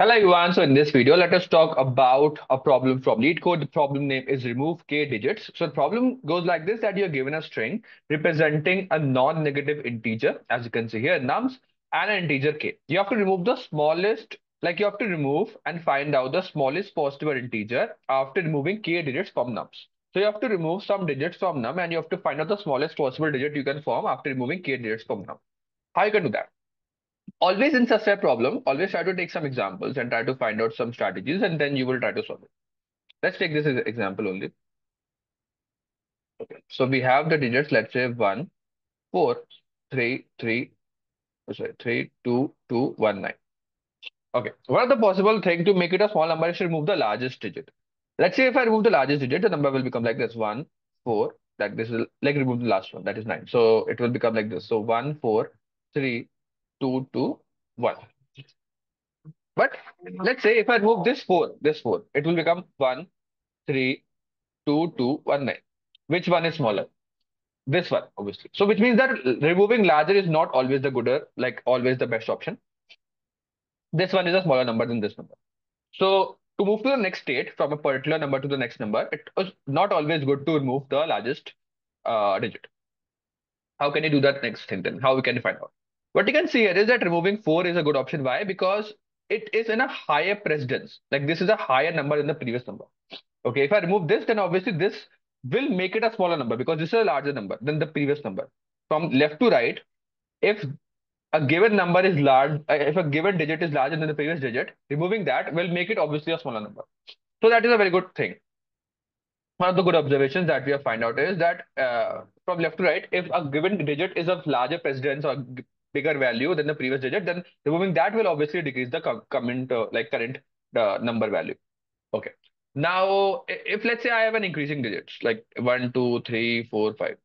Hello everyone, so in this video, let us talk about a problem from LeetCode. The problem name is remove k digits. So the problem goes like this, that you're given a string representing a non-negative integer, as you can see here, nums, and an integer k. You have to remove the smallest, like you have to remove and find out the smallest possible integer after removing k digits from nums. So you have to remove some digits from num and you have to find out the smallest possible digit you can form after removing k digits from num. How you can do that? Always in such a problem, always try to take some examples and try to find out some strategies and then you will try to solve it. Let's take this example only. Okay, so we have the digits, let's say 1, 4, 3, 3, sorry, 3, 2, 2, 1, 9. Okay, what are the possible thing to make it a small number? I should remove the largest digit. Let's say if I remove the largest digit, the number will become like this 1, 4, like this will like remove the last one, that is 9. So it will become like this. So 1, 4, 3, 2, 2, 1. But let's say if I move this 4, this 4, it will become 1, 3, 2, 2, 1, 9. Which one is smaller? This one, obviously. So which means that removing larger is not always the gooder, like always the best option. This one is a smaller number than this number. So to move to the next state from a particular number to the next number, it is not always good to remove the largest uh, digit. How can you do that next thing then? How we can find out? What you can see here is that removing 4 is a good option. Why? Because it is in a higher precedence. Like this is a higher number than the previous number. Okay, if I remove this, then obviously this will make it a smaller number because this is a larger number than the previous number. From left to right, if a given number is large, uh, if a given digit is larger than the previous digit, removing that will make it obviously a smaller number. So that is a very good thing. One of the good observations that we have find out is that uh, from left to right, if a given digit is of larger precedence or bigger value than the previous digit, then removing that will obviously decrease the current, uh, like current the number value. Okay. Now, if let's say I have an increasing digits like 1, 2, 3, 4, 5,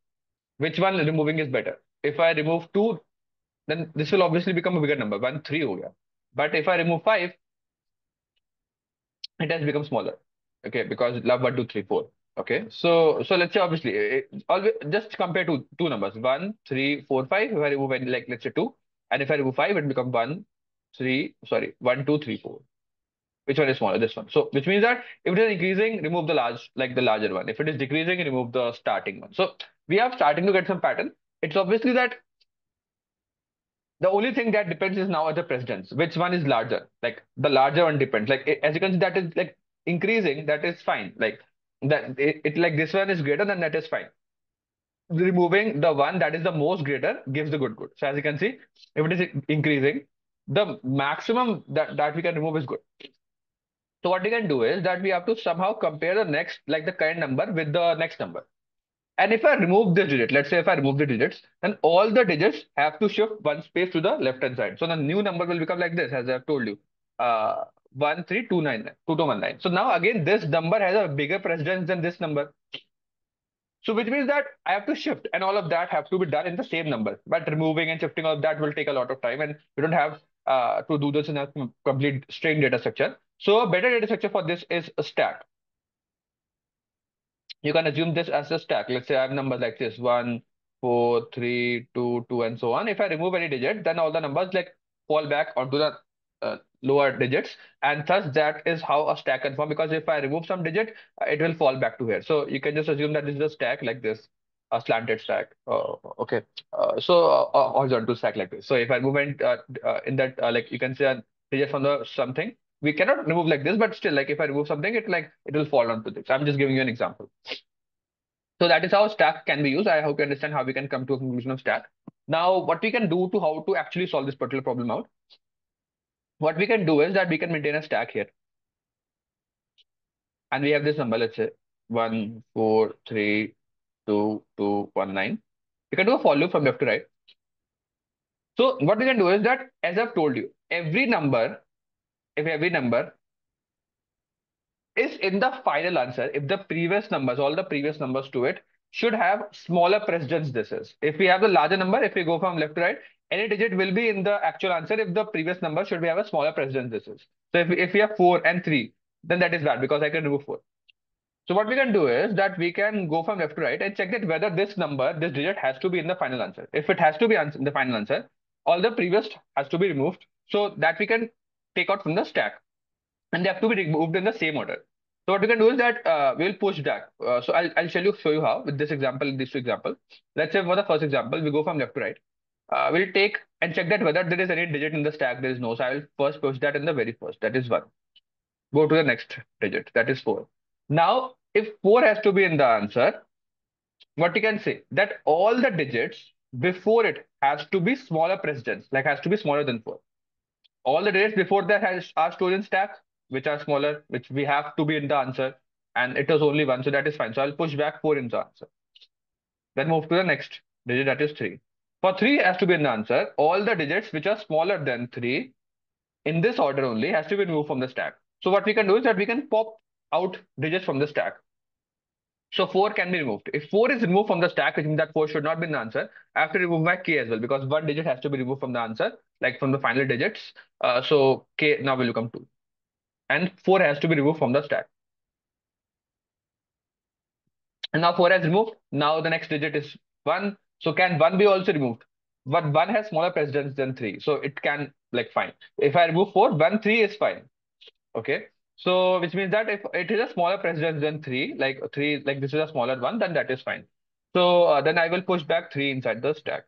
which one removing is better? If I remove 2, then this will obviously become a bigger number, 1, 3 ho gaya. But if I remove 5, it has become smaller. Okay, because love 1, 2, 3, 4. Okay, so so let's say obviously it, always just compare two two numbers one three four five. If I remove any like let's say two, and if I remove five, it become one three sorry one two three four. Which one is smaller? This one. So which means that if it is increasing, remove the large like the larger one. If it is decreasing, remove the starting one. So we are starting to get some pattern. It's obviously that the only thing that depends is now at the precedence. Which one is larger? Like the larger one depends. Like as you can see, that is like increasing. That is fine. Like that it, it like this one is greater than that is fine removing the one that is the most greater gives the good good so as you can see if it is increasing the maximum that that we can remove is good so what we can do is that we have to somehow compare the next like the current number with the next number and if I remove the digit, let's say if I remove the digits, then all the digits have to shift one space to the left hand side. So the new number will become like this, as I've told you. Uh, 13299, So now again, this number has a bigger precedence than this number. So which means that I have to shift and all of that have to be done in the same number. But removing and shifting all of that will take a lot of time and we don't have uh, to do this in a complete string data structure. So a better data structure for this is a stack. You can assume this as a stack. Let's say I have numbers like this, one, four, three, two, two, and so on. If I remove any digit, then all the numbers like fall back onto the uh, lower digits. And thus that is how a stack can form because if I remove some digit uh, it will fall back to here. So you can just assume that this is a stack like this a slanted stack. Uh, okay. Uh, so uh, horizontal stack like this. So if I move in, in that like you can say a digit from the something we cannot remove like this but still like if I remove something it like it will fall onto this. I'm just giving you an example. So that is how stack can be used. I hope you understand how we can come to a conclusion of stack. Now what we can do to how to actually solve this particular problem out what we can do is that we can maintain a stack here. And we have this number, let's say 1, 4, 3, 2, 2, 1, 9. We can do a for loop from left to right. So what we can do is that, as I've told you, every number, if every number is in the final answer, if the previous numbers, all the previous numbers to it, should have smaller precedence this is. If we have the larger number, if we go from left to right, any digit will be in the actual answer if the previous number should we have a smaller precedence this is. So if we, if we have 4 and 3, then that is bad because I can remove 4. So what we can do is that we can go from left to right and check that whether this number, this digit has to be in the final answer. If it has to be in the final answer, all the previous has to be removed so that we can take out from the stack. and they have to be removed in the same order. So what we can do is that uh, we will push back. Uh, so I'll, I'll show you, show you how with this example, these two examples. Let's say for the first example, we go from left to right. Uh, we'll take and check that whether there is any digit in the stack. There is no. So I will first push that in the very first. That is one. Go to the next digit. That is four. Now, if four has to be in the answer, what you can say that all the digits before it has to be smaller precedence, like has to be smaller than four. All the digits before that has are stored in stack, which are smaller, which we have to be in the answer, and it was only one, so that is fine. So I'll push back four in the answer. Then move to the next digit, that is three. For three has to be the answer. All the digits which are smaller than three, in this order only, has to be removed from the stack. So what we can do is that we can pop out digits from the stack. So 4 can be removed. If 4 is removed from the stack, which means that 4 should not be the answer, I have to remove my k as well because one digit has to be removed from the answer, like from the final digits. Uh, so k now will become 2. And 4 has to be removed from the stack. And now 4 has removed. Now the next digit is 1. So can 1 be also removed? But 1 has smaller precedence than 3. So it can like fine. If I remove four, one, three is fine. Okay. So which means that if it is a smaller precedence than 3, like 3, like this is a smaller one, then that is fine. So uh, then I will push back 3 inside the stack.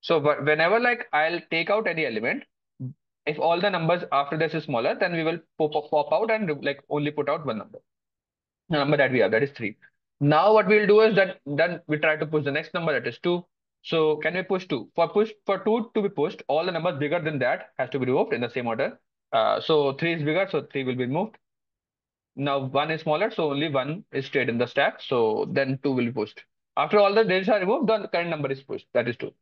So whenever like I'll take out any element, if all the numbers after this is smaller, then we will pop, pop out and like only put out one number. The number that we have, that is 3. Now what we'll do is that then we try to push the next number, that is 2. So can we push 2? For push for 2 to be pushed, all the numbers bigger than that has to be removed in the same order. Uh, so 3 is bigger, so 3 will be moved. Now 1 is smaller, so only 1 is stayed in the stack. So then 2 will be pushed. After all the digits are removed, the current number is pushed. That is 2.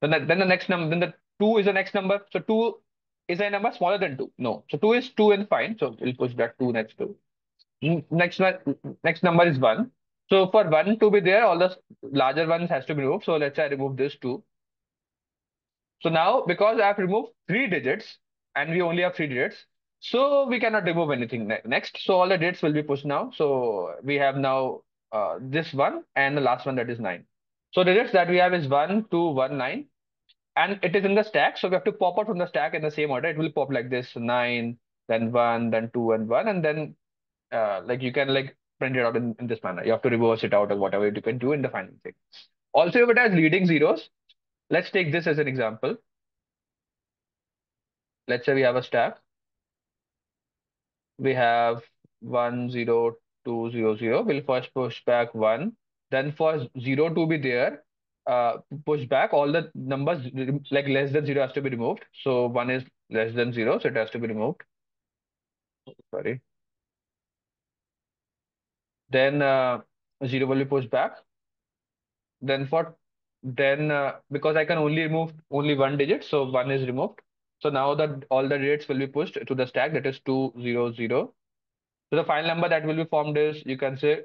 Then the, then the next number, then the 2 is the next number. So 2 is a number smaller than 2. No. So 2 is 2 and fine. So we'll push that 2 next to. Next, next number is 1. So for 1 to be there, all the larger ones has to be removed. So let's say I remove this 2. So now, because I have removed three digits and we only have three digits, so we cannot remove anything ne next. So all the digits will be pushed now. So we have now uh, this one and the last one that is 9. So digits that we have is 1, 2, 1, 9. And it is in the stack. So we have to pop out from the stack in the same order. It will pop like this 9, then 1, then 2 and 1. And then uh, like you can like print it out in, in this manner. You have to reverse it out or whatever you can do in the final thing. Also, if it has leading zeros, let's take this as an example. Let's say we have a stack. We have 1, 0, 2, 0, 0. We'll first push back 1. Then for 0 to be there, uh, push back all the numbers like less than 0 has to be removed. So 1 is less than 0, so it has to be removed. Sorry. Then uh, 0 will be pushed back. Then for then uh, because I can only remove only one digit, so 1 is removed. So now that all the digits will be pushed to the stack, that is 200. So the final number that will be formed is, you can say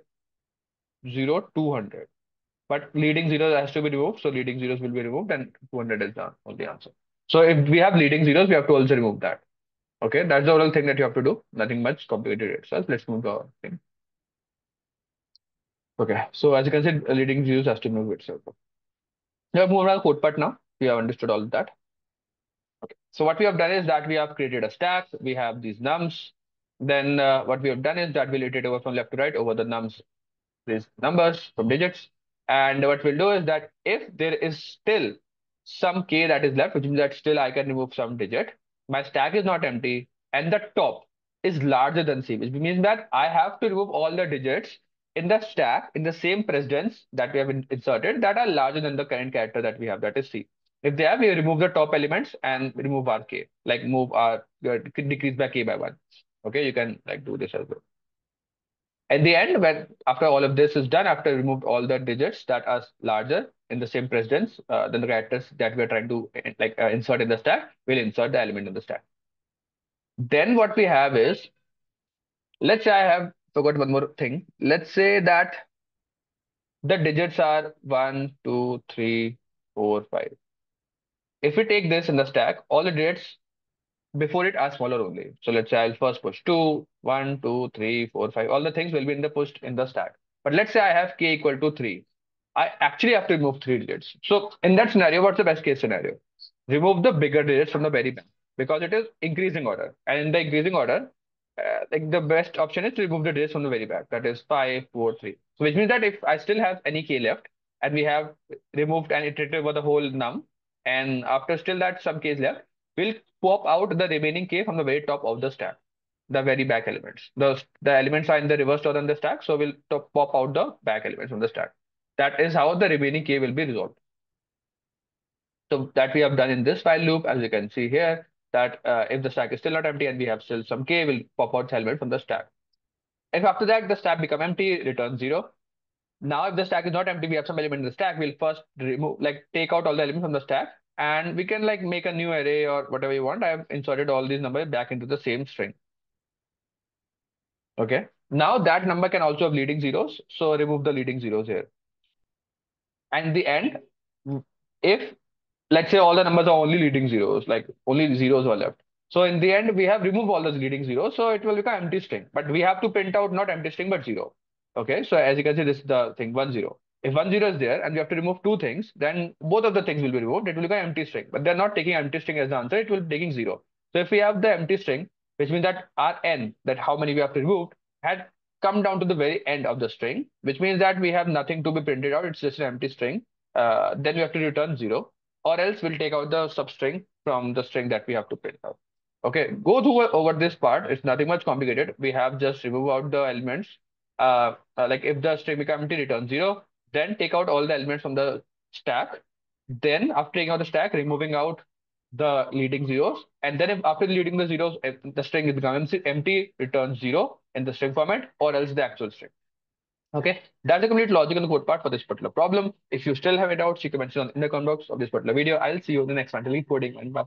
0, 200. But leading zeros has to be removed. So leading zeros will be removed and 200 is done on the answer. So if we have leading zeros, we have to also remove that. Okay, that's the overall thing that you have to do. Nothing much complicated itself. Let's move to our thing. Okay, so as you can see, leading zeros has to move itself. We have moved on to code part now. We have understood all of that. Okay, so what we have done is that we have created a stack. We have these nums. Then uh, what we have done is that we'll iterate over from left to right over the nums, these numbers from digits. And what we'll do is that if there is still some k that is left, which means that still I can remove some digit, my stack is not empty, and the top is larger than c, which means that I have to remove all the digits in the stack in the same precedence that we have inserted that are larger than the current character that we have, that is c. If they have, we remove the top elements and remove our k, like move our decrease by k by one. Okay, you can like do this as well. At the end, when after all of this is done, after removed all the digits that are larger in the same precedence uh, than the characters that we are trying to like uh, insert in the stack, we'll insert the element in the stack. Then what we have is, let's say I have forgot one more thing. Let's say that the digits are 1, 2, 3, 4, 5. If we take this in the stack, all the digits before it are smaller only. So let's say I'll first push 2, 1, 2, 3, 4, 5. All the things will be in the pushed in the stack. But let's say I have k equal to 3. I actually have to remove 3 digits. So in that scenario, what's the best case scenario? Remove the bigger digits from the very back because it is increasing order. And in the increasing order, uh, like the best option is to remove the digits from the very back. That is five, four, three. So which means that if I still have any k left and we have removed and iterated over the whole num, and after still that some k is left, we'll pop out the remaining k from the very top of the stack, the very back elements. The the elements are in the reverse order in the stack, so we'll top, pop out the back elements from the stack. That is how the remaining k will be resolved. So that we have done in this while loop, as you can see here, that uh, if the stack is still not empty and we have still some k, we'll pop out element from the stack. If after that the stack become empty, return zero. Now if the stack is not empty, we have some element in the stack, we'll first remove, like take out all the elements from the stack and we can like make a new array or whatever you want. I have inserted all these numbers back into the same string. Okay. Now that number can also have leading zeros. So remove the leading zeros here. And the end, if let's say all the numbers are only leading zeros, like only zeros are left. So in the end, we have removed all those leading zeros, so it will become empty string. But we have to print out not empty string, but zero. Okay, so as you can see, this is the thing, one zero. If one zero is there and we have to remove two things, then both of the things will be removed. It will become empty string. But they're not taking empty string as the answer, it will be taking zero. So if we have the empty string, which means that our n, that how many we have to remove, had come down to the very end of the string, which means that we have nothing to be printed out. It's just an empty string. Uh, then we have to return zero or else we'll take out the substring from the string that we have to print out. Okay, go through over this part. It's nothing much complicated. We have just remove out the elements. Uh, uh, like if the string become empty, return zero. Then take out all the elements from the stack. Then after taking out the stack, removing out the leading zeros. And then if after leading the zeros, if the string is become empty, return zero in the string format or else the actual string. Okay, that's the complete logic in the code part for this particular problem. If you still have any doubts, you can mention in the comment box of this particular video. I'll see you in the next one. Till coding and bye.